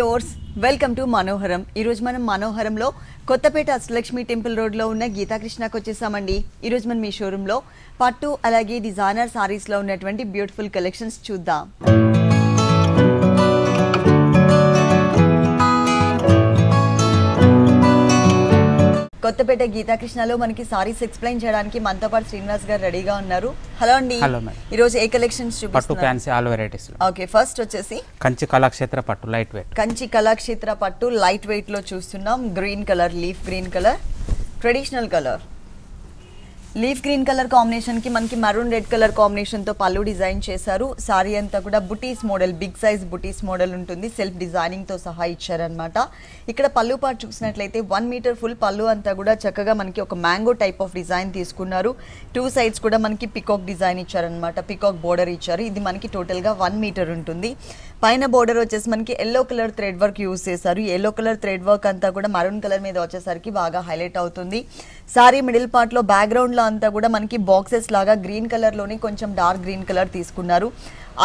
Yours welcome to మనోహరం ఈరోజు మనం మనోహరంలో కొత్తపేట అష్టలక్ష్మి టెంపుల్ రోడ్లో ఉన్న గీతాకృష్ణకు వచ్చేసామండి. ఈరోజు మనం ఈ షోరూంలో పట్టు అలాగే డిజైనర్ సారీస్లో ఉన్నటువంటి బ్యూటిఫుల్ కలెక్షన్స్ చూద్దాం. కొత్తపేట గీతాకృష్ణలో మనకి సారీస్ ఎక్స్ప్లెయిన్ చేయడానికి మనతో పాటు శ్రీనివాస్ గారు రెడీగా ఉన్నారు. హలో అండి. Hello madam. ఈరోజు ఏ కలెక్షన్స్ పట్టు fancy all varieties okay first వచ్చేసి కంచి కళాక్షేత్ర పట్టు లైట్ వెయిట్ కంచి కళాక్షేత్ర పట్టు లైట్ వెయిట్లో చూస్తున్నాం. Green colour leaf green colour traditional colour leaf green colour కాంబినేషన్కి మనకి మరూన్ రెడ్ కలర్ కాంబినేషన్తో పళ్ళు డిజైన్ చేశారు. సారీ అంతా కూడా బుటీస్ మోడల్ బిగ్ సైజ్ బుటీస్ మోడల్ ఉంటుంది. సెల్ఫ్ డిజైనింగ్తో సహా ఇచ్చారనమాట ఇక్కడ పళ్ళు పాటు చూసినట్లయితే వన్ మీటర్ ఫుల్ పళ్ళు అంతా కూడా చక్కగా మనకి ఒక మ్యాంగో టైప్ ఆఫ్ డిజైన్ తీసుకున్నారు. టూ సైడ్స్ కూడా మనకి పికాక్ డిజైన్ ఇచ్చారనమాట పికాక్ బోర్డర్ ఇచ్చారు. ఇది మనకి టోటల్గా వన్ మీటర్ ఉంటుంది. పైన బోర్డర్ వచ్చేసి మనకి yellow colour thread work use చేశారు. ఎల్లో కలర్ థ్రెడ్ వర్క్ అంతా కూడా మరూన్ కలర్ మీద వచ్చేసరికి బాగా హైలైట్ అవుతుంది. సారీ మిడిల్ పార్ట్లో బ్యాక్గ్రౌండ్లో అంతా కూడా మనకి బాక్సెస్ లాగా గ్రీన్ కలర్లోని కొంచెం డార్క్ గ్రీన్ కలర్ తీసుకున్నారు.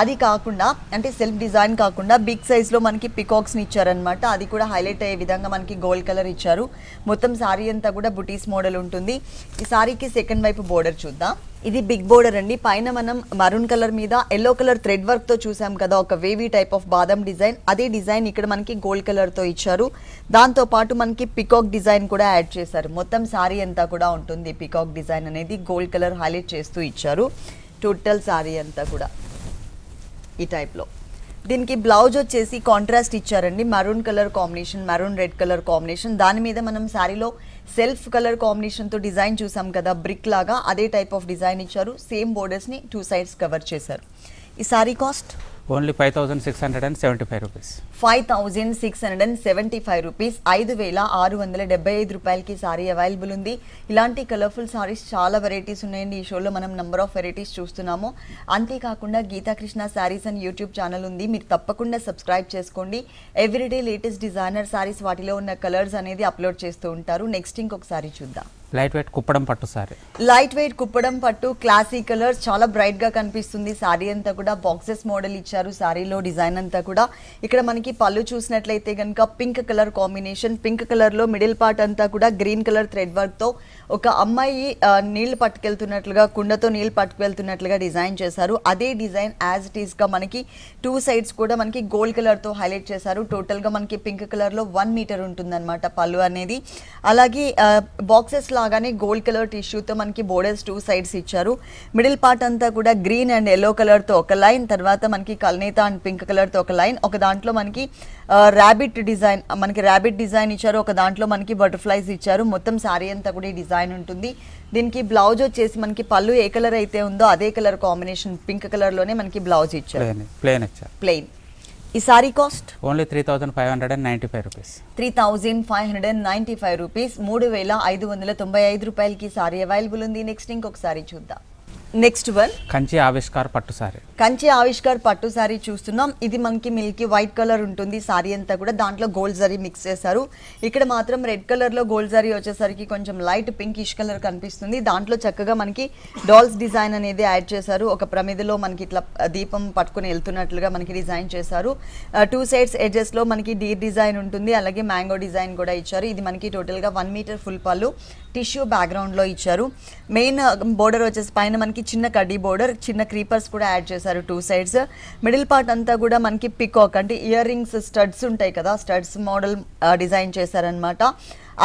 అది కాకుండా అంటే సెల్ఫ్ డిజైన్ కాకుండా బిగ్ సైజ్లో మనకి పికాక్స్ని ఇచ్చారనమాట అది కూడా హైలైట్ అయ్యే విధంగా మనకి గోల్డ్ కలర్ ఇచ్చారు. మొత్తం సారీ అంతా కూడా బుటీస్ మోడల్ ఉంటుంది. ఈ సారీకి సెకండ్ వైపు బోర్డర్ చూద్దాం. ఇది బిగ్ బోర్డర్ అండి. పైన మనం మరూన్ కలర్ మీద ఎల్లో కలర్ థ్రెడ్ వర్క్తో చూసాం కదా ఒక వేవీ టైప్ ఆఫ్ బాదం డిజైన్ అదే డిజైన్ ఇక్కడ మనకి గోల్డ్ కలర్తో ఇచ్చారు. దాంతో పాటు మనకి పికాక్ డిజైన్ కూడా యాడ్ చేశారు. మొత్తం సారీ అంతా కూడా ఉంటుంది పికాక్ డిజైన్ అనేది. గోల్డ్ కలర్ హైలైట్ చేస్తూ ఇచ్చారు. టోటల్ సారీ అంతా కూడా ఈ టైప్లో దీనికి బ్లౌజ్ వచ్చేసి కాంట్రాస్ట్ ఇచ్చారండి. Maroon colour combination maroon red colour combination దాని మీద మనం శారీలో సెల్ఫ్ కలర్ కాంబినేషన్తో డిజైన్ చూసాం కదా బ్రిక్ లాగా అదే టైప్ ఆఫ్ డిజైన్ ఇచ్చారు. సేమ్ బోర్డర్స్ని టూ సైడ్స్ కవర్ చేశారు. ఈ sari cost only five thousand six hundred and seventy five rupees. Five thousand six hundred and seventy five rupees. ఐదు వేల ఆరు వందల డెబ్బై ఐదు రూపాయలకి సారీ అవైలబుల్ ఉంది. ఇలాంటి కలర్ఫుల్ సారీస్ చాలా వెరైటీస్ ఉన్నాయండి. ఈ షోలో మనం నెంబర్ ఆఫ్ వెరైటీస్ చూస్తున్నాము. అంతేకాకుండా Geethakrishna sarees and YouTube channel ఉంది. మీరు తప్పకుండా సబ్స్క్రైబ్ చేసుకోండి. ఎవ్రీడే లేటెస్ట్ డిజైనర్ సారీస్ వాటిలో ఉన్న కలర్స్ అనేది అప్లోడ్ చేస్తూ ఉంటారు. నెక్స్ట్ ఇంకొకసారి చూద్దాం. లైట్ వెయిట్ కుప్పడం పట్టు సారీ. లైట్ వెయిట్ కుప్పడం పట్టు క్లాసీ కలర్స్ చాలా బ్రైట్గా కనిపిస్తుంది. సారీ అంతా కూడా బాక్సెస్ మోడల్ ఇచ్చారు సారీలో డిజైన్ అంతా కూడా. ఇక్కడ మనకి పళ్ళు చూసినట్లయితే కనుక పింక్ కలర్ కాంబినేషన్ పింక్ కలర్లో మిడిల్ పార్ట్ అంతా కూడా గ్రీన్ కలర్ థ్రెడ్ వర్క్తో ఒక అమ్మాయి నీళ్ళు పట్టుకెళ్తున్నట్లుగా కుండతో నీళ్ళు పట్టుకెళ్తున్నట్లుగా డిజైన్ చేశారు. అదే డిజైన్ యాజ్ ఇట్ ఈస్గా మనకి టూ సైడ్స్ కూడా మనకి గోల్డ్ కలర్తో హైలైట్ చేశారు. టోటల్గా మనకి పింక్ కలర్లో వన్ మీటర్ ఉంటుందన్నమాట పళ్ళు అనేది. అలాగే బాక్సెస్ లాగానే గోల్డ్ కలర్ టిష్యూతో మనకి బోర్డర్స్ టూ సైడ్స్ ఇచ్చారు. మిడిల్ పార్ట్ అంతా కూడా గ్రీన్ అండ్ ఎల్లో కలర్తో ఒక లైన్ తర్వాత మనకి కల్నేత అండ్ పింక్ కలర్తో ఒక లైన్ ఒక దాంట్లో మనకి ర్యాబిట్ డిజైన్ మనకి ర్యాబిట్ డిజైన్ ఇచ్చారు ఒక దాంట్లో మనకి బటర్ఫ్లైస్ ఇచ్చారు. మొత్తం శారీ అంతా కూడా ఈ డిజైన్ ఉంటుంది. దీనికి బ్లౌజ్ వచ్చేసి మనకి పళ్ళు ఏ కలర్ అయితే ఉందో అదే కలర్ కాంబినేషన్ పింక్ కలర్లోనే మనకి బ్లౌజ్ ఇచ్చారు. ప్లేన్ ఇచ్చారు. ప్లెయిన్ ఈ sari cost? Only three thousand five hundred and ninety five rupees. Three thousand five hundred and ninety five rupees మూడు వేల ఐదు వందల తొంభై ఐదు రూపాయలకి సారీ అవైలబుల్ ఉంది. నెక్స్ట్ ఇంకొక సారీ చూద్దాం. నెక్స్ట్ వన్ కంచి ఆవిష్కార్ పట్టు సారీ. కంచి ఆవిష్కార్ పట్టు సారీ చూస్తున్నాం. ఇది మనకి మిల్కీ వైట్ కలర్ ఉంటుంది. సారీ అంతా కూడా దాంట్లో గోల్డ్ జరీ మిక్స్ చేశారు. ఇక్కడ మాత్రం రెడ్ కలర్లో గోల్డ్ జరీ వచ్చేసరికి కొంచెం లైట్ పింకిష్ కలర్ కనిపిస్తుంది. దాంట్లో చక్కగా మనకి డాల్స్ డిజైన్ అనేది యాడ్ చేశారు. ఒక ప్రమిదలో మనకి ఇట్లా దీపం పట్టుకొని వెళ్తున్నట్లుగా మనకి డిజైన్ చేశారు. టూ సైడ్స్ ఎడ్జెస్లో మనకి డీర్ డిజైన్ ఉంటుంది. అలాగే మ్యాంగో డిజైన్ కూడా ఇచ్చారు. ఇది మనకి టోటల్గా వన్ మీటర్ ఫుల్ పళ్ళు. టిష్యూ బ్యాక్గ్రౌండ్లో ఇచ్చారు. మెయిన్ బోర్డర్ వచ్చేసి పైన మనకి చిన్న కడ్డీ బోర్డర్ చిన్న క్రీపర్స్ కూడా యాడ్ చేశారు టూ సైడ్స్. మిడిల్ పార్ట్ అంతా కూడా మనకి పికాక్ అంటే ఇయర్ రింగ్స్ స్టడ్స్ ఉంటాయి కదా స్టడ్స్ మోడల్ డిజైన్ చేశారనమాట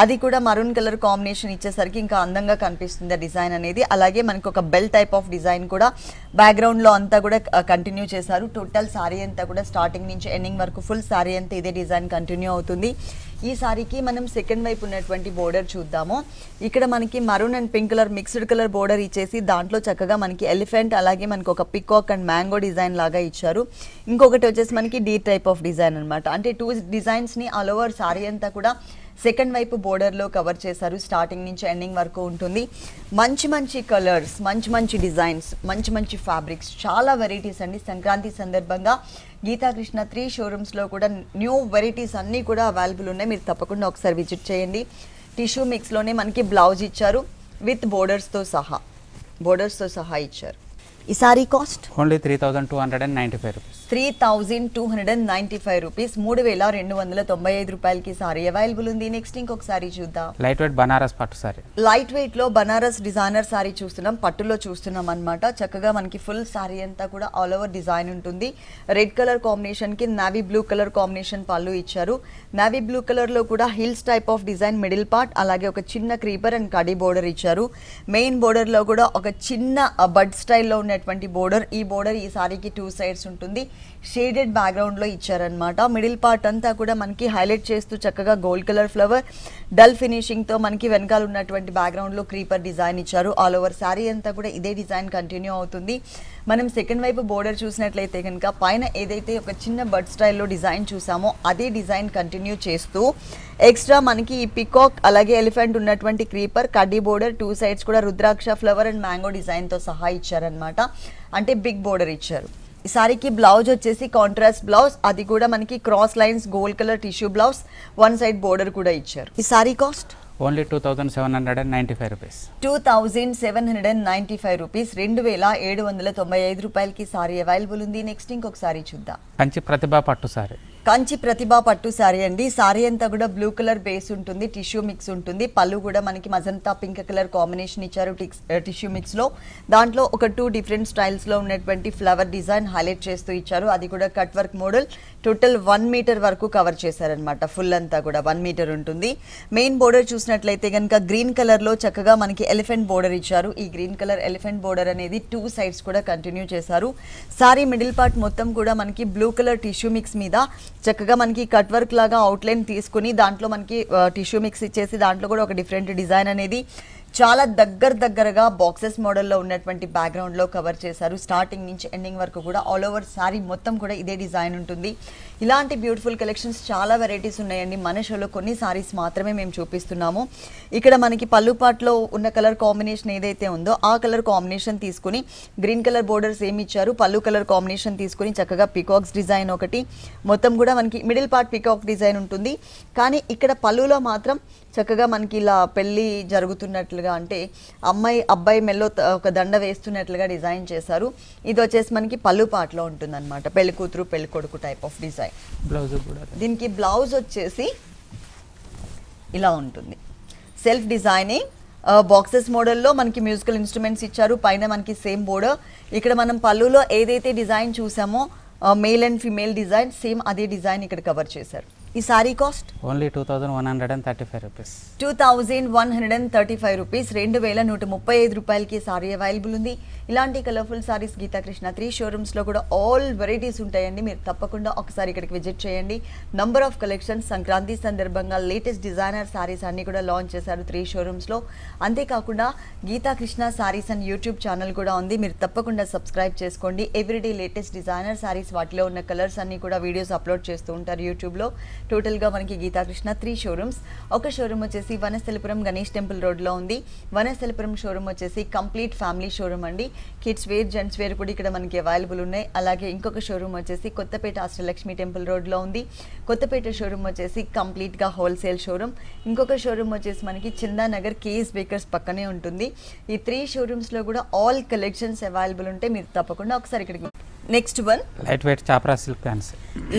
అది కూడా మరూన్ కలర్ కాంబినేషన్ ఇచ్చేసరికి ఇంకా అందంగా కనిపిస్తుంది ఆ డిజైన్ అనేది. అలాగే మనకు ఒక బెల్ టైప్ ఆఫ్ డిజైన్ కూడా బ్యాక్గ్రౌండ్లో అంతా కూడా కంటిన్యూ చేశారు. టోటల్ శారీ అంతా కూడా స్టార్టింగ్ నుంచి ఎండింగ్ వరకు ఫుల్ శారీ అంతా ఇదే డిజైన్ కంటిన్యూ అవుతుంది. ఈ సారీకి మనం సెకండ్ వైపు ఉన్నటువంటి బోర్డర్ చూద్దాము. ఇక్కడ మనకి maroon and pink colour mixed colour border ఇచ్చేసి దాంట్లో చక్కగా మనకి ఎలిఫెంట్ అలాగే మనకి ఒక పికాక్ అండ్ మ్యాంగో డిజైన్ లాగా ఇచ్చారు. ఇంకొకటి వచ్చేసి మనకి డీ టైప్ ఆఫ్ డిజైన్ అన్నమాట. అంటే టూ డిజైన్స్ని ఆల్ ఓవర్ సారీ అంతా కూడా సెకండ్ వైపు బోర్డర్లో కవర్ చేశారు. స్టార్టింగ్ నుంచి ఎండింగ్ వరకు ఉంటుంది. మంచి మంచి కలర్స్ మంచి మంచి డిజైన్స్ మంచి మంచి ఫ్యాబ్రిక్స్ చాలా వెరైటీస్ అండి. సంక్రాంతి సందర్భంగా గీతాకృష్ణ త్రీ షోరూమ్స్లో కూడా న్యూ వెరైటీస్ అన్నీ కూడా అవైలబుల్ ఉన్నాయి. మీరు తప్పకుండా ఒకసారి విజిట్ చేయండి. టిష్యూ మిక్స్లోనే మనకి బ్లౌజ్ ఇచ్చారు. విత్ బోర్డర్స్తో సహా బోర్డర్స్తో సహా ఇచ్చారు. ఈ sari cost only three thousand two hundred and ninety five rupees three thousand two hundred and ninety five rupees మూడు వేల రెండు వందల తొంభై ఐదు రూపాయలకి సారీ అవైలబుల్ ఉంది. నెక్స్ట్ ఇంకొకసారి చూద్దాం. లైట్ వెయిట్ బనారస్ పట్టు సారీ. లైట్ వెయిట్లో బనారస్ డిజైనర్ సారీ చూస్తున్నాం. పట్టులో చూస్తున్నాం అన్నమాట. చక్కగా మనకి ఫుల్ సారీ అంతా కూడా ఆల్ ఓవర్ డిజైన్ ఉంటుంది. రెడ్ కలర్ కాంబినేషన్కి నావీ బ్లూ కలర్ కాంబినేషన్ పళ్ళు ఇచ్చారు. నావీ బ్లూ కలర్లో కూడా hills type of design middle part అలాగే ఒక చిన్న క్రీపర్ అండ్ కడీ బోర్డర్ ఇచ్చారు. మెయిన్ బోర్డర్లో కూడా ఒక చిన్న బడ్ స్టైల్లో ఉన్నటువంటి బోర్డర్ ఈ బోర్డర్ ఈ సారీకి టూ సైడ్స్ ఉంటుంది. షేడెడ్ బ్యాక్గ్రౌండ్లో ఇచ్చారనమాట మిడిల్ పార్ట్ అంతా కూడా మనకి హైలైట్ చేస్తూ చక్కగా గోల్డ్ కలర్ ఫ్లవర్ డల్ ఫినిషింగ్తో మనకి వెనకాల ఉన్నటువంటి బ్యాక్గ్రౌండ్లో క్రీపర్ డిజైన్ ఇచ్చారు. ఆల్ ఓవర్ శారీ అంతా కూడా ఇదే డిజైన్ కంటిన్యూ అవుతుంది. మనం సెకండ్ వైపు బోర్డర్ చూసినట్లయితే కనుక పైన ఏదైతే ఒక చిన్న బర్డ్ స్టైల్లో డిజైన్ చూసామో అదే డిజైన్ కంటిన్యూ చేస్తూ ఎక్స్ట్రా మనకి ఈ పికాక్ అలాగే ఎలిఫెంట్ ఉన్నటువంటి క్రీపర్ కడ్డీ బోర్డర్ టూ సైడ్స్ కూడా రుద్రాక్ష ఫ్లవర్ అండ్ మ్యాంగో డిజైన్తో సహా ఇచ్చారనమాట అంటే బిగ్ బోర్డర్ ఇచ్చారు. ఈ సారీకి బ్లౌజ్ వచ్చేసి కాంట్రాస్ట్ బ్లౌజ్ అది కూడా మనకి cross lines gold colour tissue blouse one side border కూడా ఇచ్చారు. ఈ sari cost only two thousand seven hundred and ninety five rupees two thousand seven hundred and ninety five rupees రెండు వేల ఏడు వందల తొంభై ఐదు రూపాయలకి సారీ అవైలబుల్ ఉంది. నెక్స్ట్ ఇంకొక సారీ చూద్దాం. కంచి ప్రతిభ పట్టు సారీ. కంచి ప్రతిభా పట్టు సారీ అండి. సారీ అంతా కూడా బ్లూ కలర్ బేస్ ఉంటుంది టిష్యూ మిక్స్ ఉంటుంది. పళ్ళు కూడా మనకి మజంతా పింక్ కలర్ కాంబినేషన్ ఇచ్చారు టిష్యూ మిక్స్లో దాంట్లో ఒక టూ డిఫరెంట్ స్టైల్స్లో ఉన్నటువంటి ఫ్లవర్ డిజైన్ హైలైట్ చేస్తూ ఇచ్చారు. అది కూడా cut work model. Total one metre వరకు కవర్ చేశారనమాట ఫుల్ అంతా కూడా వన్ మీటర్ ఉంటుంది. మెయిన్ బోర్డర్ చూసినట్లయితే కనుక గ్రీన్ కలర్లో చక్కగా మనకి ఎలిఫెంట్ బోర్డర్ ఇచ్చారు. ఈ గ్రీన్ కలర్ ఎలిఫెంట్ బోర్డర్ అనేది టూ సైడ్స్ కూడా కంటిన్యూ చేశారు. సారీ మిడిల్ పార్ట్ మొత్తం కూడా మనకి బ్లూ కలర్ టిష్యూ మిక్స్ మీద చక్కగా మనకి కట్ వర్క్ లాగా అవుట్లైన్ తీసుకుని దాంట్లో మనకి టిష్యూ మిక్స్ ఇచ్చేసి దాంట్లో కూడా ఒక డిఫరెంట్ డిజైన్ అనేది చాలా దగ్గర దగ్గరగా బాక్సెస్ మోడల్లో ఉన్నటువంటి బ్యాక్గ్రౌండ్లో కవర్ చేశారు. స్టార్టింగ్ నుంచి ఎండింగ్ వరకు కూడా ఆల్ ఓవర్ శారీ మొత్తం కూడా ఇదే డిజైన్ ఉంటుంది. ఇలాంటి బ్యూటిఫుల్ కలెక్షన్స్ చాలా వెరైటీస్ ఉన్నాయండి. మన షోలో కొన్ని సారీస్ మాత్రమే మేము చూపిస్తున్నాము. ఇక్కడ మనకి పళ్ళు పాట్లో ఉన్న కలర్ కాంబినేషన్ ఏదైతే ఉందో ఆ కలర్ కాంబినేషన్ తీసుకుని గ్రీన్ కలర్ బోర్డర్స్ ఏమి ఇచ్చారు? పళ్ళు కలర్ కాంబినేషన్ తీసుకుని చక్కగా పికాక్స్ డిజైన్ ఒకటి. మొత్తం కూడా మనకి మిడిల్ పార్ట్ పికాక్ డిజైన్ ఉంటుంది. కానీ ఇక్కడ పళ్ళులో మాత్రం చక్కగా మనకి ఇలా పెళ్ళి జరుగుతున్నట్లుగా అంటే అమ్మాయి అబ్బాయి మెల్లో ఒక దండ వేస్తున్నట్లుగా డిజైన్ చేశారు. ఇది వచ్చేసి మనకి పళ్ళు పాటలో ఉంటుందన్నమాట. పెళ్ళి కూతురు పెళ్ళి కొడుకు టైప్ ఆఫ్ డిజైన్. బ్లౌజ్ కూడా దీనికి బ్లౌజ్ వచ్చేసి ఇలా ఉంటుంది. సెల్ఫ్ డిజైనింగ్ బాక్సెస్ మోడల్లో మనకి మ్యూజికల్ ఇన్స్ట్రుమెంట్స్ ఇచ్చారు. పైన మనకి సేమ్ బోర్డర్ ఇక్కడ మనం పళ్ళులో ఏదైతే design చూసామో male and female design same అదే డిజైన్ ఇక్కడ కవర్ చేశారు. ఈ sari cost? Only two thousand one hundred and thirty five rupees. Two thousand one hundred and thirty five rupees. రెండు వేల నూట ముప్పై ఐదు రూపాయలకి సారీ అవైలబుల్ ఉంది. ఇలాంటి కలర్ఫుల్ సారీస్ గీతాకృష్ణ త్రీ షోరూమ్స్లో కూడా ఆల్ వెరైటీస్ ఉంటాయండి. మీరు తప్పకుండా ఒకసారి ఇక్కడికి విజిట్ చేయండి. నంబర్ ఆఫ్ కలెక్షన్స్ సంక్రాంతి సందర్భంగా లేటెస్ట్ డిజైనర్ సారీస్ అన్ని కూడా లాంచ్ చేశారు త్రీ షోరూమ్స్లో అంతేకాకుండా Geethakrishna sarees and YouTube channel కూడా ఉంది. మీరు తప్పకుండా సబ్స్క్రైబ్ చేసుకోండి. ఎవ్రీడే లేటెస్ట్ డిజైనర్ సారీస్ వాటిలో ఉన్న కలర్స్ అన్ని కూడా వీడియోస్ అప్లోడ్ చేస్తూ ఉంటారు యూట్యూబ్లో. టోటల్గా మనకి గీతాకృష్ణ త్రీ షోరూమ్స్. ఒక షోరూమ్ వచ్చేసి వనస్థలిపురం గణేష్ టెంపుల్ రోడ్లో ఉంది. వనస్థలిపురం షోరూమ్ వచ్చేసి కంప్లీట్ ఫ్యామిలీ షోరూమ్ అండి. కిడ్స్ వేర్ జెంట్స్ వేర్ కూడా ఇక్కడ మనకి అవైలబుల్ ఉన్నాయి. అలాగే ఇంకొక షోరూమ్ వచ్చేసి కొత్తపేట అష్టలక్ష్మి టెంపుల్ రోడ్లో ఉంది. కొత్తపేట షోరూమ్ వచ్చేసి కంప్లీట్గా హోల్సేల్ షోరూమ్. ఇంకొక షోరూమ్ వచ్చేసి మనకి చిందానగర్ కేఎస్ బేకర్స్ పక్కనే ఉంటుంది. ఈ త్రీ షోరూమ్స్లో కూడా ఆల్ కలెక్షన్స్ అవైలబుల్ ఉంటాయి మీరు తప్పకుండా ఒకసారి ఇక్కడికి next one. Light weight Chapra silk pants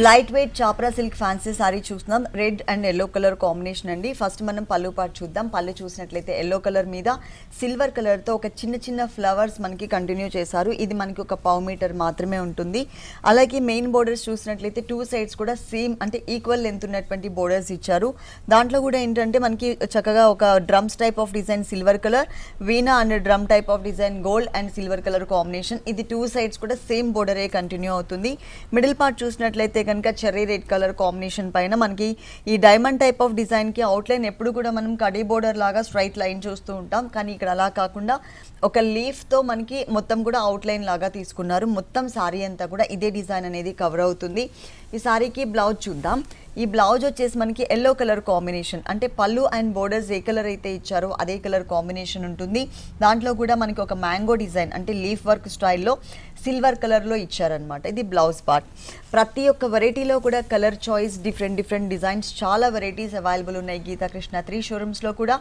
light weight Chapra silk fancy sari చూస్తున్నాం. Red and yellow colour combination అండి. ఫస్ట్ మనం పళ్ళు పాటు చూద్దాం. పళ్ళు చూసినట్లయితే ఎల్లో కలర్ మీద సిల్వర్ కలర్తో ఒక చిన్న చిన్న ఫ్లవర్స్ మనకి కంటిన్యూ చేశారు. ఇది మనకి ఒక పావు మీటర్ మాత్రమే ఉంటుంది. అలాగే మెయిన్ బోర్డర్స్ చూసినట్లయితే టూ సైడ్స్ కూడా సేమ్ అంటే ఈక్వల్ లెంత్ ఉన్నటువంటి బోర్డర్స్ ఇచ్చారు. దాంట్లో కూడా ఏంటంటే మనకి చక్కగా ఒక drums type of design silver colour veena and drum type of design gold and silver colour combination. ఇది టూ సైడ్స్ కూడా సేమ్ బోర్డరే కంటిన్యూ అవుతుంది. మిడిల్ పార్ట్ చూసినట్లయితే కనుక చెర్రీ రెడ్ కలర్ కాంబినేషన్ పైన మనకి ఈ డైమండ్ టైప్ ఆఫ్ డిజైన్కి అవుట్లైన్ ఎప్పుడు కూడా మనం కడీ బోర్డర్ లాగా స్ట్రైట్ లైన్ చూస్తూ ఉంటాం. కానీ ఇక్కడ అలా కాకుండా ఒక లీఫ్తో మనకి మొత్తం కూడా అవుట్లైన్ లాగా తీసుకున్నారు. మొత్తం శారీ అంతా కూడా ఇదే డిజైన్ అనేది కవర్ అవుతుంది. ఈ శారీకి బ్లౌజ్ చూద్దాం. ఈ బ్లౌజ్ వచ్చేసి మనకి ఎల్లో కలర్ కాంబినేషన్. అంటే పళ్ళు అండ్ బోర్డర్స్ ఏ కలర్ అయితే ఇచ్చారో అదే కలర్ కాంబినేషన్ ఉంటుంది. దాంట్లో కూడా మనకి ఒక మ్యాంగో డిజైన్ అంటే లీఫ్ వర్క్ స్టైల్లో సిల్వర్ కలర్లో ఇచ్చారనమాట ఇది బ్లౌజ్ పార్ట్. ప్రతి ఒక్క వెరైటీలో కూడా colour choice different different designs చాలా వెరైటీస్ అవైలబుల్ ఉన్నాయి. గీతా కృష్ణ త్రీ షోరూమ్స్లో కూడా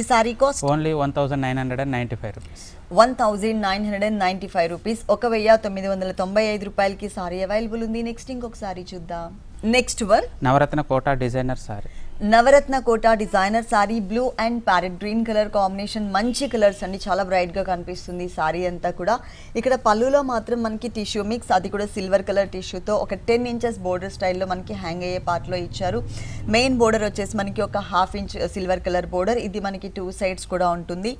ఈ sari cost only one thousand nine hundred and ninety five rupees. One thousand nine hundred and ninety five rupees. ఒక వెయ్యి తొమ్మిది వందల తొంభై ఐదు రూపాయలకి సారీ అవైలబుల్ ఉంది. నెక్స్ట్ ఇంకొక సారీ చూద్దాం. Next one Navaratna Kota designer sari. Navaratna Kota designer sari blue and parrot green colour combination మంచి కలర్స్ అండి. చాలా బ్రైట్గా కనిపిస్తుంది సారీ అంతా కూడా. ఇక్కడ పళ్ళులో మాత్రం మనకి టిష్యూ మిక్స్ అది కూడా సిల్వర్ కలర్ టిష్యూతో ఒక టెన్ ఇంచెస్ బోర్డర్ స్టైల్లో మనకి హ్యాంగ్ అయ్యే పార్ట్లో ఇచ్చారు. మెయిన్ బోర్డర్ వచ్చేసి మనకి ఒక half inch silver colour border. ఇది మనకి టూ సైడ్స్ కూడా ఉంటుంది.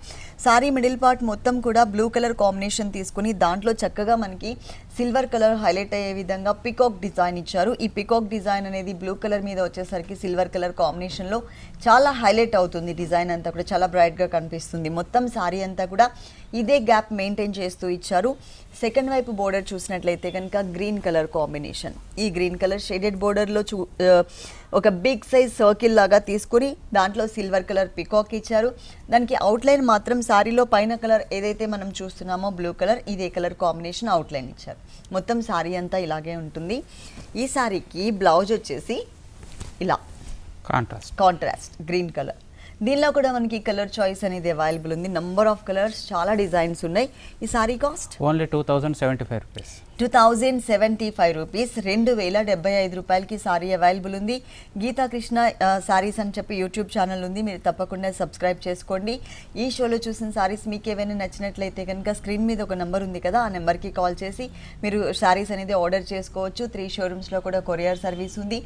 సారీ మిడిల్ పార్ట్ మొత్తం కూడా బ్లూ కలర్ కాంబినేషన్ తీసుకుని దాంట్లో చక్కగా మనకి సిల్వర్ కలర్ హైలైట్ అయ్యే విధంగా పికాక్ డిజైన్ ఇచ్చారు. ఈ పికాక్ డిజైన్ అనేది బ్లూ కలర్ మీద వచ్చేసరికి సిల్వర్ కలర్ కాంబినేషన్లో చాలా హైలైట్ అవుతుంది. డిజైన్ అంతా కూడా చాలా బ్రైట్గా కనిపిస్తుంది. మొత్తం శారీ అంతా కూడా ఇదే గ్యాప్ మెయింటైన్ చేస్తూ ఇచ్చారు. సెకండ్ వైపు బోర్డర్ చూసినట్లయితే కనుక గ్రీన్ కలర్ కాంబినేషన్. ఈ గ్రీన్ కలర్ షేడెడ్ బోర్డర్లో చూ ఒక బిగ్ సైజ్ సర్కిల్ లాగా తీసుకుని దాంట్లో సిల్వర్ కలర్ పికాక్ ఇచ్చారు. దానికి అవుట్లైన్ మాత్రం సారీలో పైన కలర్ ఏదైతే మనం చూస్తున్నామో బ్లూ కలర్ ఇదే కలర్ కాంబినేషన్ అవుట్లైన్ ఇచ్చారు. మొత్తం సారీ అంతా ఇలాగే ఉంటుంది. ఈ సారీకి బ్లౌజ్ వచ్చేసి ఇలా. Contrast contrast green colour. దీనిలో కూడా మనకి కలర్ చాయిస్ అనేది అవైలబుల్ ఉంది. నంబర్ ఆఫ్ కలర్స్ చాలా డిజైన్స్ ఉన్నాయి. ఈ sari cost? Only two thousand seventy five rupees two thousand seventy five rupees రెండు వేల డెబ్బై ఐదు రూపాయలకి సారీ అవైలబుల్ ఉంది. గీతా కృష్ణ సారీస్ అని చెప్పి యూట్యూబ్ ఛానల్ ఉంది. మీరు తప్పకుండా సబ్స్క్రైబ్ చేసుకోండి. ఈ షోలో చూసిన సారీస్ మీకు ఏమైనా నచ్చినట్లయితే కనుక స్క్రీన్ మీద ఒక నెంబర్ ఉంది కదా ఆ నెంబర్కి కాల్ చేసి మీరు సారీస్ అనేది ఆర్డర్ చేసుకోవచ్చు. త్రీ షోరూమ్స్లో కూడా కొరియర్ సర్వీస్ ఉంది.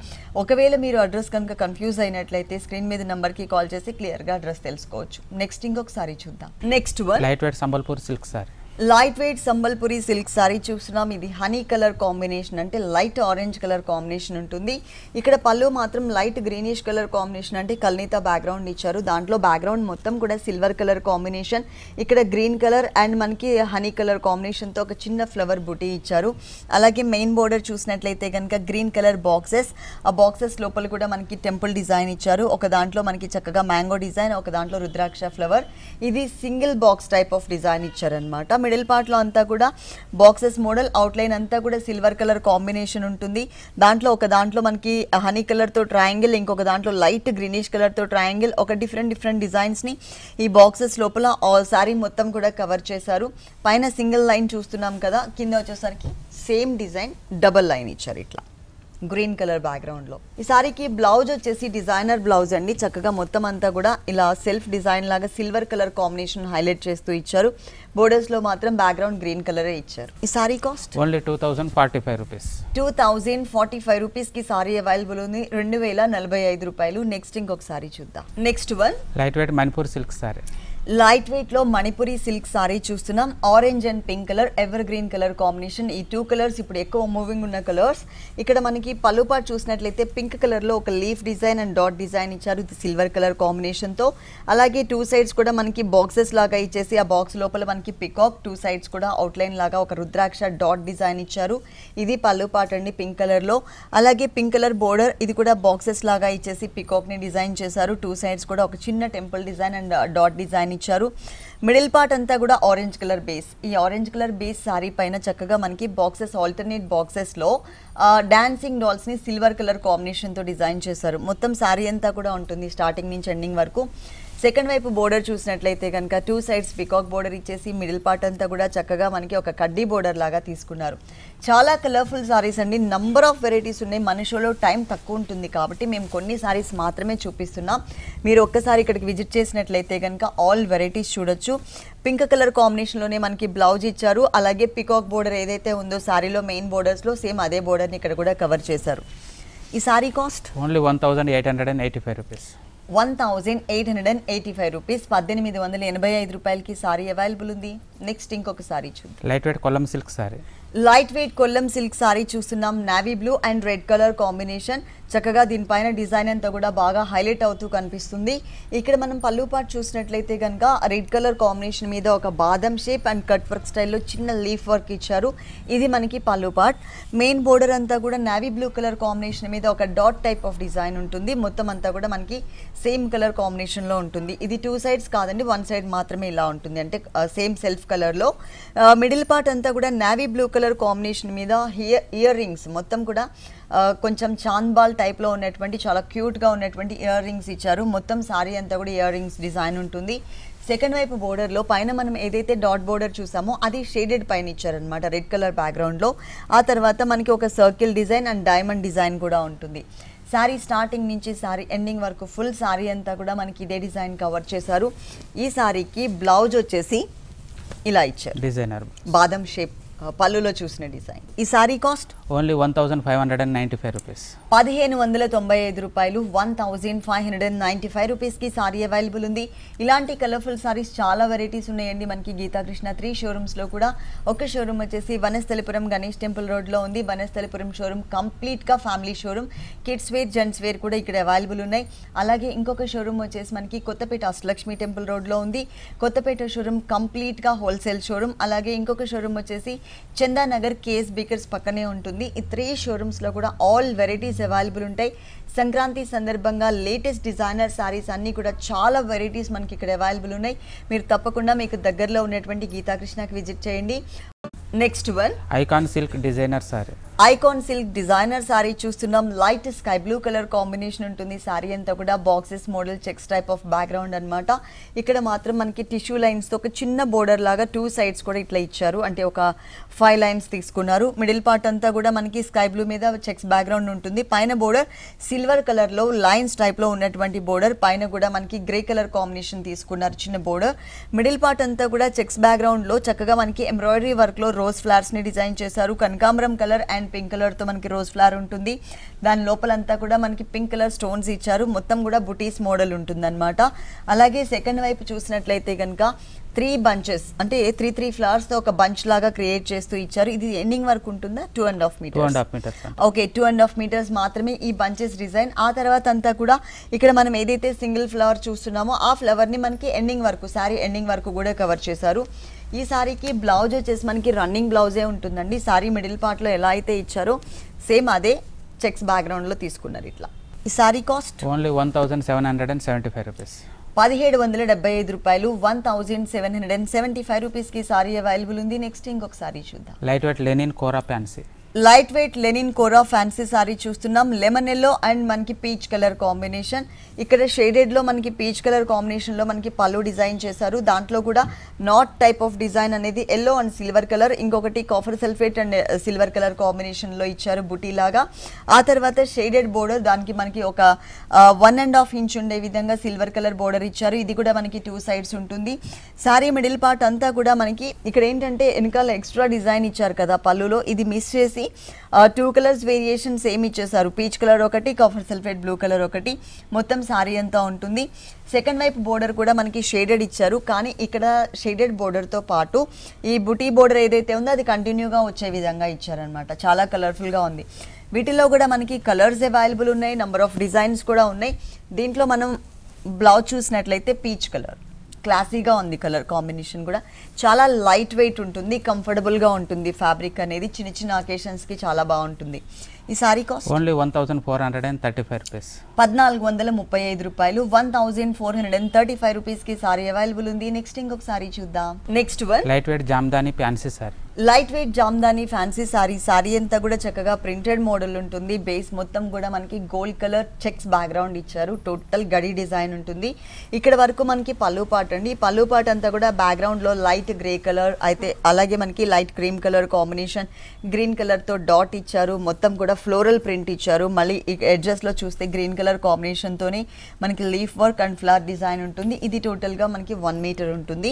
ఒకవేళ మీరు అడ్రస్ కనుక కన్ఫ్యూజ్ అయినట్లయితే స్క్రీన్ మీద నెంబర్కి కాల్ చేసి క్లియర్గా అడ్రస్ తెలుసుకోవచ్చు. నెక్స్ట్ ఇంకొక సారీ చూద్దాం. Next one light weight Sambalpur silk sari light weight Sambalpuri silk sari చూస్తున్నాం. ఇది హనీ కలర్ కాంబినేషన్ అంటే లైట్ ఆరెంజ్ కలర్ కాంబినేషన్ ఉంటుంది. ఇక్కడ పళ్ళు మాత్రం లైట్ గ్రీనిష్ కలర్ కాంబినేషన్ అంటే కల్నీత బ్యాక్గ్రౌండ్ ఇచ్చారు. దాంట్లో బ్యాక్గ్రౌండ్ మొత్తం కూడా సిల్వర్ కలర్ కాంబినేషన్. ఇక్కడ గ్రీన్ కలర్ అండ్ మనకి హనీ కలర్ కాంబినేషన్తో ఒక చిన్న ఫ్లవర్ బుటీ ఇచ్చారు. అలాగే మెయిన్ బోర్డర్ చూసినట్లయితే కనుక గ్రీన్ కలర్ బాక్సెస్. ఆ బాక్సెస్ లోపల కూడా మనకి టెంపుల్ డిజైన్ ఇచ్చారు. ఒక దాంట్లో మనకి చక్కగా మ్యాంగో డిజైన్ ఒక దాంట్లో రుద్రాక్ష ఫ్లవర్. ఇది single box type of design ఇచ్చారనమాట మిడిల్ పార్ట్లో అంతా కూడా బాక్సెస్ మోడల్ అవుట్లైన్ అంతా కూడా సిల్వర్ కలర్ కాంబినేషన్ ఉంటుంది. దాంట్లో ఒక దాంట్లో మనకి హనీ కలర్తో ట్రయాంగిల్ ఇంకొక దాంట్లో లైట్ గ్రీనిష్ కలర్తో ట్రయాంగిల్ ఒక డిఫరెంట్ డిఫరెంట్ డిజైన్స్ని ఈ బాక్సెస్ లోపల సారీ మొత్తం కూడా కవర్ చేశారు. పైన సింగిల్ లైన్ చూస్తున్నాం కదా కింద వచ్చేసరికి సేమ్ డిజైన్ డబల్ లైన్ ఇచ్చారు ఇట్లా. గ్రీన్ కలర్ బ్యాక్గ్రౌండ్లో ఈ సారీకి బ్లౌజ్ వచ్చేసి డిజైనర్ బ్లౌజ్ అండి. చక్కగా మొత్తం అంతా కూడా ఇలా సెల్ఫ్ డిజైన్ లాగా సిల్వర్ కలర్ కాంబినేషన్ హైలైట్ చేస్తూ ఇచ్చారు. బోర్డర్స్లో మాత్రం బ్యాక్గ్రౌండ్ గ్రీన్ కలరే ఇచ్చారు. ఈ sari cost only two thousand forty five rupees two thousand forty five రూపీస్కి సారీ అవైలబుల్ ఉంది. రెండు వేల నలభై ఐదు రూపాయలు. నెక్స్ట్ ఇంకొక సారీ చూద్దాం. Next one light weight Manipur silk sari light వెయిట్లో మణిపురి సిల్క్ సారీ చూస్తున్నాం. Orange and pink colour evergreen colour combination ఈ టూ కలర్స్ ఇప్పుడు ఎక్కువ మూవింగ్ ఉన్న కలర్స్ ఇక్కడ మనకి పళ్ళు పాటు చూసినట్లయితే పింక్ కలర్లో ఒక leaf design and dot design ఇచ్చారు. ఇది సిల్వర్ కలర్ కాంబినేషన్తో. అలాగే టూ సైడ్స్ కూడా మనకి బాక్సెస్ లాగా ఇచ్చేసి ఆ బాక్స్ లోపల మనకి పికాక్ టూ సైడ్స్ కూడా అవుట్లైన్ లాగా ఒక రుద్రాక్ష డాట్ డిజైన్ ఇచ్చారు. ఇది పళ్ళు అండి పింక్ కలర్లో. అలాగే పింక్ కలర్ బోర్డర్ ఇది కూడా బాక్సెస్ లాగా ఇచ్చేసి పికాక్ని డిజైన్ చేశారు. టూ సైడ్స్ కూడా ఒక చిన్న temple design and dot design ఇచ్చారు మిడిల్ పార్ట్ అంతా కూడా ఆరెంజ్ కలర్ బేస్ ఈ ఆరెంజ్ కలర్ బేస్ శారీ పైన చక్కగా మనకి బాక్సెస్ ఆల్టర్నేట్ బాక్సెస్లో డాన్సింగ్ డాల్స్ని సిల్వర్ కలర్ కాంబినేషన్తో డిజైన్ చేశారు. మొత్తం శారీ అంతా కూడా ఉంటుంది స్టార్టింగ్ నుంచి ఎండింగ్ వరకు. సెకండ్ వైపు బోర్డర్ చూసినట్లయితే కనుక టూ సైడ్స్ పికాక్ బోర్డర్ ఇచ్చేసి మిడిల్ పార్ట్ అంతా కూడా చక్కగా మనకి ఒక కడ్డీ బోర్డర్ లాగా తీసుకున్నారు. చాలా కలర్ఫుల్ సారీస్ అండి. నంబర్ ఆఫ్ వెరైటీస్ ఉన్నాయి. మనుషులో టైం తక్కువ ఉంటుంది కాబట్టి మేము కొన్ని సారీస్ మాత్రమే చూపిస్తున్నాం. మీరు ఒక్కసారి ఇక్కడికి విజిట్ చేసినట్లయితే కనుక ఆల్ వెరైటీస్ చూడొచ్చు. పింక్ కలర్ కాంబినేషన్లోనే మనకి బ్లౌజ్ ఇచ్చారు. అలాగే పికాక్ బోర్డర్ ఏదైతే ఉందో సారీలో మెయిన్ బోర్డర్స్లో సేమ్ అదే బోర్డర్ని ఇక్కడ కూడా కవర్ చేశారు. ఈ sari cost? Only one thousand eight hundred and eighty five rupees. One thousand eight hundred and eighty five rupees. పద్దెనిమిది వందల ఎనభై ఐదు రూపాయలకి సారీ అవైలబుల్ ఉంది. నెక్స్ట్ ఇంకొక సారీ చూద్దాం. Light weight Kollam silk sari. Light weight Kollam silk sari చూస్తున్నాం. Navy blue and red colour combination చక్కగా దీనిపైన డిజైన్ అంతా కూడా బాగా హైలైట్ అవుతూ కనిపిస్తుంది. ఇక్కడ మనం పళ్ళు పాటు చూసినట్లయితే కనుక రెడ్ కలర్ కాంబినేషన్ మీద ఒక బాదం షేప్ అండ్ కట్ వర్క్ స్టైల్లో చిన్న లీఫ్ వర్క్ ఇచ్చారు. ఇది మనకి పళ్ళు పాట్. మెయిన్ బోర్డర్ అంతా కూడా నావీ బ్లూ కలర్ కాంబినేషన్ మీద ఒక డాట్ టైప్ ఆఫ్ డిజైన్ ఉంటుంది. మొత్తం అంతా కూడా మనకి సేమ్ కలర్ కాంబినేషన్లో ఉంటుంది. ఇది టూ సైడ్స్ కాదండి వన్ సైడ్ మాత్రమే ఇలా ఉంటుంది. అంటే సేమ్ సెల్ఫ్ కలర్లో మిడిల్ పార్ట్ అంతా కూడా నావీ బ్లూ కలర్ కాంబినేషన్ మీద ఇయర్ ఇయర్ రింగ్స్ మొత్తం కూడా కొంచెం చాంద్బాల్ టైప్లో ఉన్నటువంటి చాలా క్యూట్గా ఉన్నటువంటి ఇయర్ రింగ్స్ ఇచ్చారు. మొత్తం సారీ అంతా కూడా ఇయర్ రింగ్స్ డిజైన్ ఉంటుంది. సెకండ్ వైపు బోర్డర్లో పైన మనం ఏదైతే డాట్ బోర్డర్ చూసామో అది షేడెడ్ పైన ఇచ్చారనమాట రెడ్ కలర్ బ్యాక్గ్రౌండ్లో ఆ తర్వాత మనకి ఒక circle design and diamond design కూడా ఉంటుంది. శారీ స్టార్టింగ్ నుంచి శారీ ఎండింగ్ వరకు ఫుల్ శారీ అంతా కూడా మనకి ఇదే డిజైన్ కవర్ చేశారు. ఈ శారీకి బ్లౌజ్ వచ్చేసి ఇలా ఇచ్చారు. డిజైనర్ బాదం షేప్ పళ్ళులో చూసిన డిజైన్. ఈ sari cost? Only one thousand five hundred and ninety five rupees. పదిహేను వందల తొంభై ఐదు రూపాయలు one thousand five hundred and ninety five రూపీస్కి సారీ అవైలబుల్ ఉంది. ఇలాంటి కలర్ఫుల్ సారీస్ చాలా వెరైటీస్ ఉన్నాయండి మనకి గీతాకృష్ణ త్రీ షోరూమ్స్లో కూడా. ఒక షోరూమ్ వచ్చేసి వనస్థలిపురం గణేష్ టెంపుల్ రోడ్లో ఉంది. వనస్థలిపురం షోరూమ్ కంప్లీట్గా family showroom kids wear gents wear కూడా ఇక్కడ అవైలబుల్ ఉన్నాయి. అలాగే ఇంకొక షోరూమ్ వచ్చేసి మనకి కొత్తపేట అష్టలక్ష్మి టెంపుల్ రోడ్లో ఉంది. కొత్తపేట షోరూమ్ కంప్లీట్గా హోల్సేల్ షోరూమ్ అలాగే ఇంకొక షోరూమ్ వచ్చేసి చందానగర్ కేఎస్ బేకర్స్ పక్కనే ఉంటుంది. ఈ త్రీ షోరూమ్స్లో కూడా ఆల్ వెరైటీస్ అవైలబుల్ ఉంటాయి. సంక్రాంతి సందర్భంగా లేటెస్ట్ డిజైనర్ శారీస్ అన్నీ కూడా చాలా వెరైటీస్ మనకి ఇక్కడ అవైలబుల్ ఉన్నాయి. మీరు తప్పకుండా మీకు దగ్గరలో ఉన్నటువంటి గీతాకృష్ణకి విజిట్ చేయండి. Next one icon silk designer sari icon silk designer sari చూస్తున్నాం. Light sky blue colour combination ఉంటుంది. సారీ అంతా కూడా boxes model checks type of background అన్నమాట. ఇక్కడ మాత్రం మనకి టిష్యూ లైన్స్తో ఒక చిన్న బోర్డర్ లాగా టూ సైడ్స్ కూడా ఇట్లా ఇచ్చారు. అంటే ఒక ఫైవ్ లైన్స్ తీసుకున్నారు. మిడిల్ పార్ట్ అంతా కూడా మనకి స్కై బ్లూ మీద చెక్స్ బ్యాక్గ్రౌండ్ ఉంటుంది. పైన బోర్డర్ సిల్వర్ కలర్లో లైన్స్ టైప్లో ఉన్నటువంటి బోర్డర్ పైన కూడా మనకి గ్రే కలర్ కాంబినేషన్ తీసుకున్నారు చిన్న బోర్డర్ మిడిల్ పార్ట్ అంతా కూడా చెక్స్ బ్యాక్గ్రౌండ్లో చక్కగా మనకి ఎంబ్రాయిడరీ వర్క్లో రోజ్ ఫ్లవర్స్ని డిజైన్ చేశారు. కనకాంబరం కలర్ అండ్ పింక్ కలర్తో మనకి రోజ్ ఫ్లవర్ ఉంటుంది. దాని లోపలంతా కూడా మనకి పింక్ కలర్ స్టోన్స్ ఇచ్చారు. మొత్తం కూడా బుటీస్ మోడల్ ఉంటుందన్నమాట. అలాగే సెకండ్ వైపు చూసినట్లయితే కనుక త్రీ బంచెస్ అంటే త్రీ త్రీ ఫ్లవర్స్తో ఒక బంచ్ లాగా క్రియేట్ చేస్తూ ఇచ్చారు. ఇది ఎండింగ్ వరకు ఉంటుందా? Two and half and metres అండి okay two and half metres మాత్రమే ఈ బంచెస్ డిజైన్. ఆ తర్వాత అంతా కూడా ఇక్కడ మనం ఏదైతే సింగిల్ ఫ్లవర్ చూస్తున్నామో ఆ ఫ్లవర్ని మనకి ఎండింగ్ వరకు శారీ ఎండింగ్ వరకు కూడా కవర్ చేశారు. ఈ శారీకి బ్లౌజ్ వచ్చేసి మనకి రన్నింగ్ బ్లౌజే ఉంటుందండి. శారీ మిడిల్ పార్ట్లో ఎలా అయితే ఇచ్చారో సేమ్ అదే చెక్స్ బ్యాక్గ్రౌండ్లో తీసుకున్నారు ఇట్లా. ఈ sari cost? Only one thousand seven hundred and seventy five rupees. పదిహేడు వందల డెబ్బై ఐదు రూపాయలు one thousand seven hundred and seventy five రూపీస్కి సారీ అవైలబుల్ ఉంది. నెక్స్ట్ ఇంకొక సారీ చూద్దాం. Light weight linen kora fancy light weight linen kora fancy sari చూస్తున్నాం. లెమన్ ఎల్లో అండ్ మనకి పీచ్ కలర్ కాంబినేషన్. ఇక్కడ షేడెడ్లో మనకి పీచ్ కలర్ కాంబినేషన్లో మనకి పళ్ళు డిజైన్ చేశారు. దాంట్లో కూడా నాట్ టైప్ ఆఫ్ డిజైన్ అనేది ఎల్లో అండ్ సిల్వర్ కలర్. ఇంకొకటి copper sulphate and silver colour కాంబినేషన్లో ఇచ్చారు బుటీలాగా ఆ తర్వాత షేడెడ్ బోర్డర్ దానికి మనకి ఒక వన్ అండ్ హాఫ్ ఇంచ్ ఉండే విధంగా సిల్వర్ కలర్ బోర్డర్ ఇచ్చారు. ఇది కూడా మనకి టూ సైడ్స్ ఉంటుంది. సారీ మిడిల్ పార్ట్ అంతా కూడా మనకి ఇక్కడ ఏంటంటే వెనకాల ఎక్స్ట్రా డిజైన్ ఇచ్చారు కదా పళ్ళులో. ఇది మిస్ చేసి టూ కలర్స్ వేరియేషన్ సేమ్ ఇచ్చేసారు పీచ్ కలర్ ఒకటి కాఫర్ సల్ఫేట్ బ్లూ కలర్ ఒకటి. మొత్తం సారీ అంతా ఉంటుంది. సెకండ్ వైపు బోర్డర్ కూడా మనకి షేడెడ్ ఇచ్చారు. కానీ ఇక్కడ షేడెడ్ బోర్డర్తో పాటు ఈ బుటీ బోర్డర్ ఏదైతే ఉందో అది కంటిన్యూగా వచ్చే విధంగా ఇచ్చారనమాట చాలా కలర్ఫుల్గా ఉంది. వీటిలో కూడా మనకి కలర్స్ అవైలబుల్ ఉన్నాయి. నంబర్ ఆఫ్ డిజైన్స్ కూడా ఉన్నాయి. దీంట్లో మనం బ్లౌజ్ చూసినట్లయితే పీచ్ కలర్ క్లాసీగా ఉంది కలర్ కాంబినేషన్ కూడా. చాలా లైట్ వెయిట్ ఉంటుంది కంఫర్టబుల్గా ఉంటుంది ఫ్యాబ్రిక్ అనేది. చిన్న చిన్న అకేషన్స్కి చాలా బాగుంటుంది. ఈ sari cost only one thousand four hundred and thirty five rupees పద్నాలుగు వందల ముప్పై ఐదు రూపాయలు. One thousand four hundred and thirty five రూపీస్కి సారీ అవైలబుల్ ఉంది. నెక్స్ట్ ఇంకొక సారీ చూద్దాం. Next one light weight jamdani fancy sari light weight jamdani fancy sari sari అంతా కూడా చక్కగా ప్రింటెడ్ మోడల్ ఉంటుంది. బేస్ మొత్తం కూడా మనకి గోల్డ్ కలర్ చెక్స్ బ్యాక్గ్రౌండ్ ఇచ్చారు. టోటల్ గడి డిజైన్ ఉంటుంది. ఇక్కడ వరకు మనకి పళ్ళు పాట్ అండి. పళ్ళు పాట్ అంతా కూడా background లో లైట్ గ్రే కలర్ అయితే అలాగే మనకి light cream colour combination green కలర్తో డాట్ ఇచ్చారు మొత్తం కూడా ఫ్లోరల్ ప్రింట్ ఇచ్చారు. మళ్ళీ edges లో చూస్తే గ్రీన్ కలర్ కాంబినేషన్తోనే మనకి leaf work and flower design ఉంటుంది. ఇది టోటల్గా మనకి వన్ మీటర్ ఉంటుంది.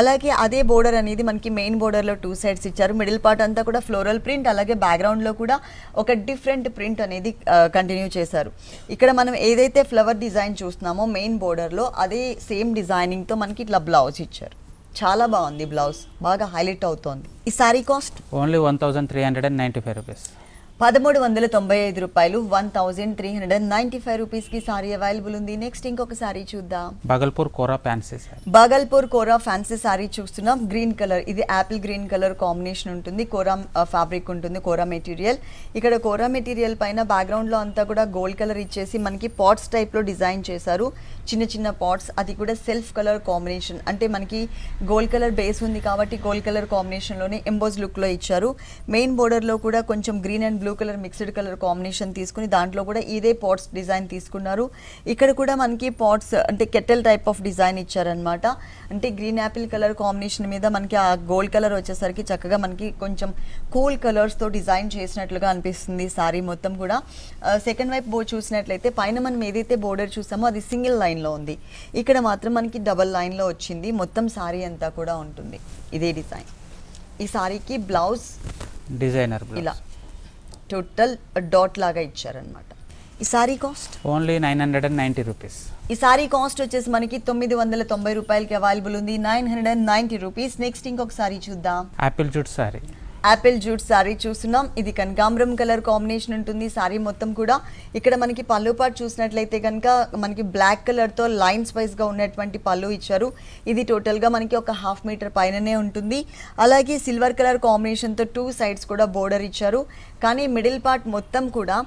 అలాగే అదే బోర్డర్ అనేది మనకి మెయిన్ బోర్డర్లో టూ సైడ్స్ ఇచ్చారు. మిడిల్ పార్ట్ అంతా కూడా ఫ్లోరల్ ప్రింట్ అలాగే బ్యాక్గ్రౌండ్లో కూడా ఒక డిఫరెంట్ ప్రింట్ అనేది కంటిన్యూ చేశారు. ఇక్కడ మనం ఏదైతే ఫ్లవర్ డిజైన్ చూస్తున్నామో మెయిన్ బోర్డర్లో అదే సేమ్ డిజైనింగ్తో మనకి ఇట్లా బ్లౌజ్ ఇచ్చారు. చాలా బాగుంది బ్లౌజ్. బాగా హైలైట్ అవుతోంది. ఈ sari cost? Only one thousand three hundred and ninety five rupees. పదమూడు వందల తొంభై ఐదు రూపాయలు one thousand three hundred and ninety five రూపీస్కి సారీ అవైలబుల్ ఉంది. నెక్స్ట్ ఇంకొక సారీ చూద్దాం. బగల్పూర్ కోరా ఫ్యాన్సీ సారీ. బాగల్పూర్ కోరా ఫ్యాన్సీ సారీ చూస్తున్నాం. గ్రీన్ కలర్ ఇది యాపిల్ గ్రీన్ కలర్ కాంబినేషన్ ఉంటుంది. కోరా ఫ్యాబ్రిక్ ఉంటుంది. కోరా మెటీరియల్ ఇక్కడ కోరా మెటీరియల్ పైన background లో అంతా కూడా గోల్డ్ కలర్ ఇచ్చేసి మనకి పాట్స్లో డిజైన్ చేశారు. చిన్న చిన్న పాట్స్ అది కూడా సెల్ఫ్ కలర్ కాంబినేషన్. అంటే మనకి గోల్డ్ కలర్ బేస్ ఉంది కాబట్టి గోల్డ్ కలర్ కాంబినేషన్లోనే ఎంబోజ్ లుక్లో ఇచ్చారు. మెయిన్ బోర్డర్లో కూడా కొంచెం green and blue colour mixed colour combination తీసుకుని దాంట్లో కూడా ఇదే పాట్స్ డిజైన్ తీసుకున్నారు. ఇక్కడ కూడా మనకి పాట్స్ అంటే కెటల్ టైప్ ఆఫ్ డిజైన్ ఇచ్చారనమాట అంటే గ్రీన్ యాపిల్ కలర్ కాంబినేషన్ మీద మనకి ఆ గోల్డ్ కలర్ వచ్చేసరికి చక్కగా మనకి కొంచెం కూల్ కలర్స్తో డిజైన్ చేసినట్లుగా అనిపిస్తుంది సారీ మొత్తం కూడా. సెకండ్ వైపు బో చూసినట్లయితే పైన మనం ఏదైతే బోర్డర్ చూసామో అది సింగిల్ లైన్లో ఉంది. ఇక్కడ మాత్రం మనకి డబల్ లైన్లో వచ్చింది. మొత్తం సారీ అంతా కూడా ఉంటుంది. ఇదే డిజైన్. ఈ సారీకి బ్లౌజ్ డిజైనర్ ఇలా టోటల్ డాట్ లాగా ఇచ్చారనమాట ఈ sari cost? Only nine hundred and ninety rupees. ఈ సారీ కాస్ట్ వచ్చేసి మనకి తొమ్మిది వందల తొంభై రూపాయలకి అవైలబుల్ ఉంది. Nine hundred and ninety rupees. Next ఇంకొక సారీ చూద్దాం. Apple jute sari. Apple jute sari చూస్తున్నాం. ఇది కనకాంబరం కలర్ కాంబినేషన్ ఉంటుంది. సారీ మొత్తం కూడా ఇక్కడ మనకి పళ్ళు పాటు చూసినట్లయితే కనుక మనకి బ్లాక్ కలర్తో లైన్స్ వైజ్గా ఉన్నటువంటి పళ్ళు ఇచ్చారు. ఇది టోటల్గా మనకి ఒక హాఫ్ మీటర్ పైననే ఉంటుంది. అలాగే సిల్వర్ కలర్ కాంబినేషన్తో టూ సైడ్స్ కూడా బోర్డర్ ఇచ్చారు. కానీ మిడిల్ పార్ట్ మొత్తం కూడా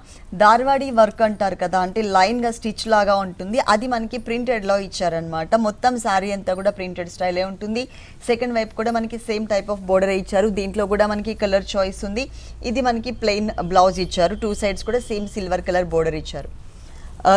దార్వాడి వర్క్ అంటారు కదా అంటే లైన్గా స్టిచ్ లాగా ఉంటుంది. అది మనకి ప్రింటెడ్లో ఇచ్చారనమాట మొత్తం శారీ అంతా కూడా ప్రింటెడ్ స్టైలే ఉంటుంది. సెకండ్ వైపు కూడా మనకి సేమ్ టైప్ ఆఫ్ బోర్డర్ ఇచ్చారు. దీంట్లో కూడా మనకి కలర్ చాయిస్ ఉంది. ఇది మనకి ప్లెయిన్ బ్లౌజ్ ఇచ్చారు. టూ సైడ్స్ కూడా సేమ్ సిల్వర్ కలర్ బోర్డర్ ఇచ్చారు.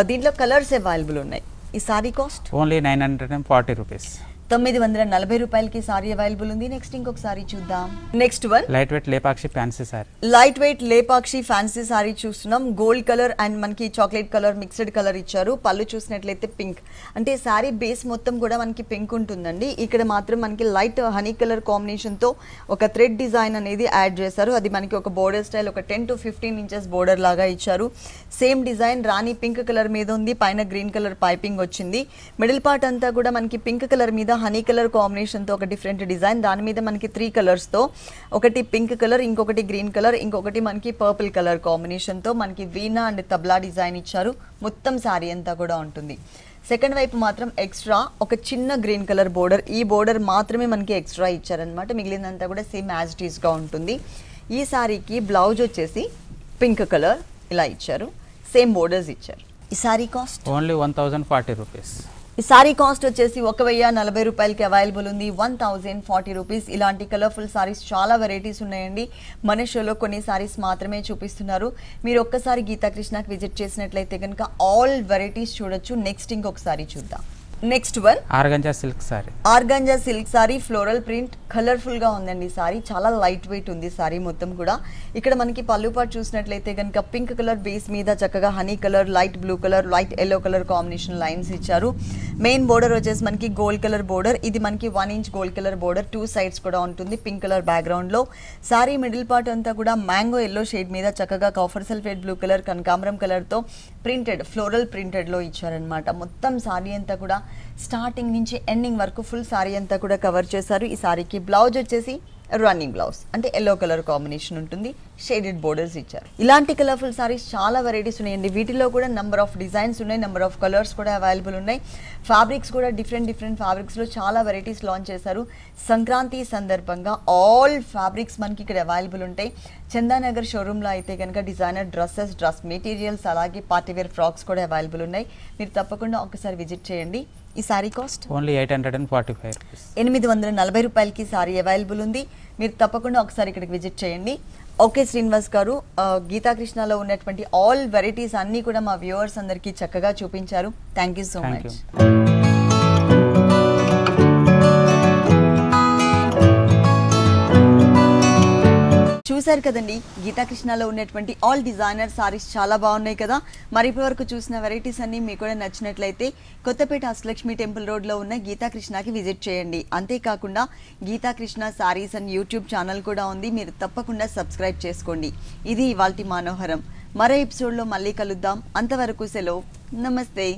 దీంట్లో కలర్స్ అవైలబుల్ ఉన్నాయి. ఈ sari cost? Only nine hundred and forty rupees. తొమ్మిది వందల నలభై రూపాయలకి సారీ అవైలబుల్ ఉంది. నెక్స్ట్ ఇంకొక సారీ చూద్దాం. Next one light weight Lepakshi fancy sari light weight Lepakshi fancy sari చూస్తున్నాం. గోల్డ్ కలర్ అండ్ మనకి చాక్లెట్ కలర్ మిక్స్డ్ కలర్ ఇచ్చారు. పళ్ళు చూసినట్లయితే పింక్ అంటే సారీ బేస్ మొత్తం కూడా మనకి పింక్ ఉంటుందండి. ఇక్కడ మాత్రం మనకి లైట్ హనీ కలర్ కాంబినేషన్తో ఒక థ్రెడ్ డిజైన్ అనేది యాడ్ చేశారు. అది మనకి ఒక బోర్డర్ స్టైల్ ఒక ten to fifteen inches border లాగా ఇచ్చారు. సేమ్ డిజైన్ రాణి పింక్ కలర్ మీద ఉంది. పైన గ్రీన్ కలర్ పైపింగ్ వచ్చింది. మిడిల్ పార్ట్ అంతా కూడా మనకి పింక్ కలర్ మీద హనీ కలర్ కాంబినేషన్తో ఒక డిఫరెంట్ డిజైన్ దాని మీద మనకి త్రీ కలర్స్తో ఒకటి పింక్ కలర్ ఇంకొకటి గ్రీన్ కలర్ ఇంకొకటి మనకి పర్పుల్ కలర్ కాంబినేషన్తో మనకి వీణా అండ్ తబ్లా డిజైన్ ఇచ్చారు. మొత్తం శారీ అంతా కూడా ఉంటుంది. సెకండ్ వైపు మాత్రం ఎక్స్ట్రా ఒక చిన్న గ్రీన్ కలర్ బోర్డర్ ఈ బోర్డర్ మాత్రమే మనకి ఎక్స్ట్రా ఇచ్చారనమాట మిగిలినంతా కూడా సేమ్ యాజ్ ఉంటుంది. ఈ శారీకి బ్లౌజ్ వచ్చేసి పింక్ కలర్ ఇలా ఇచ్చారు. సేమ్ బోర్డర్స్ ఇచ్చారు. ఈ sari cost only one thousand forty rupees ఈ సారీ కాస్ట్ వచ్చేసి ఒక వెయ్యి నలభై రూపాయలకి అవైలబుల్ ఉంది. One thousand forty rupees. ఇలాంటి కలర్ఫుల్ సారీస్ చాలా వెరైటీస్ ఉన్నాయండి. మన షోలో కొన్ని సారీస్ మాత్రమే చూపిస్తున్నారు. మీరు ఒక్కసారి గీతాకృష్ణకి విజిట్ చేసినట్లయితే కనుక ఆల్ వెరైటీస్ చూడొచ్చు. నెక్స్ట్ ఇంకొకసారి చూద్దాం. Next one organza silk sari. Organza silk sari floral print. కలర్ఫుల్గా ఉందండి సారీ. చాలా లైట్ వెయిట్ ఉంది సారీ మొత్తం కూడా. ఇక్కడ మనకి పళ్ళు పాటు చూసినట్లయితే కనుక పింక్ కలర్ బేస్ మీద చక్కగా honey colour light blue colour light yellow colour combination lines ఇచ్చారు. మెయిన్ బోర్డర్ వచ్చేసి మనకి గోల్డ్ కలర్ బోర్డర్ ఇది మనకి one inch gold colour border two sides కూడా ఉంటుంది పింక్ కలర్ బ్యాక్గ్రౌండ్లో. సారీ మిడిల్ పార్ట్ అంతా కూడా మ్యాంగో ఎల్లో షేడ్ మీద చక్కగా కాఫర్ సల్ఫేట్ బ్లూ కలర్ కనకాంబరం కలర్తో ప్రింటెడ్ ఫ్లోరల్ ప్రింటెడ్లో ఇచ్చారనమాట మొత్తం సారీ అంతా కూడా స్టార్టింగ్ నుంచి ఎండింగ్ వరకు ఫుల్ సారీ అంతా కూడా కవర్ చేశారు. ఈ సారీకి బ్లౌజ్ వచ్చేసి రన్నింగ్ బ్లౌజ్ అంటే ఎల్లో కలర్ కాంబినేషన్ ఉంటుంది. షేడెడ్ బోర్డర్స్ ఇచ్చారు. ఇలాంటి కలర్ఫుల్ సారీస్ చాలా వెరైటీస్ ఉన్నాయండి. వీటిలో కూడా నెంబర్ ఆఫ్ డిజైన్స్ ఉన్నాయి నెంబర్ ఆఫ్ కలర్స్ కూడా అవైలబుల్ ఉన్నాయి. ఫ్యాబ్రిక్స్ కూడా డిఫరెంట్ డిఫరెంట్ ఫ్యాబ్రిక్స్లో చాలా వెరైటీస్ లాంచ్ చేశారు. సంక్రాంతి సందర్భంగా ఆల్ ఫ్యాబ్రిక్స్ మనకి ఇక్కడ అవైలబుల్ ఉంటాయి. చందానగర్ షోరూంలో అయితే కనుక డిజైనర్ డ్రెస్సెస్ డ్రెస్ మెటీరియల్స్ అలాగే పార్టీవేర్ ఫ్రాక్స్ కూడా అవైలబుల్ ఉన్నాయి. మీరు తప్పకుండా ఒకసారి విజిట్ చేయండి. ఈ sari cost only eight hundred and forty five ఎనిమిది వందల నలభై రూపాయలకి సారీ అవైలబుల్ ఉంది. మీరు తప్పకుండా ఒకసారి ఇక్కడికి విజిట్ చేయండి. ఓకే శ్రీనివాస్ గారు గీతాకృష్ణలో ఉన్నటువంటి ఆల్ వెరైటీస్ అన్నీ కూడా మా వ్యూవర్స్ అందరికీ చక్కగా చూపించారు. థ్యాంక్ యూ సో మచ్ చూశారు కదండి గీతాకృష్ణలో ఉన్నటువంటి ఆల్ డిజైనర్ సారీస్ చాలా బాగున్నాయి కదా. మరి ఇప్పటివరకు చూసిన వెరైటీస్ అన్ని మీకు కూడా నచ్చినట్లయితే కొత్తపేట అష్టలక్ష్మి టెంపుల్ రోడ్లో ఉన్న గీతాకృష్ణకి విజిట్ చేయండి. అంతేకాకుండా Geethakrishna saris and YouTube channel కూడా ఉంది. మీరు తప్పకుండా సబ్స్క్రైబ్ చేసుకోండి. ఇది ఇవాల్టి మనోహరం. మరో ఎపిసోడ్లో మళ్ళీ కలుద్దాం. అంతవరకు సెలవు. నమస్తే.